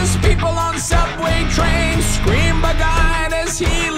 Homeless people on subway trains scream bug as he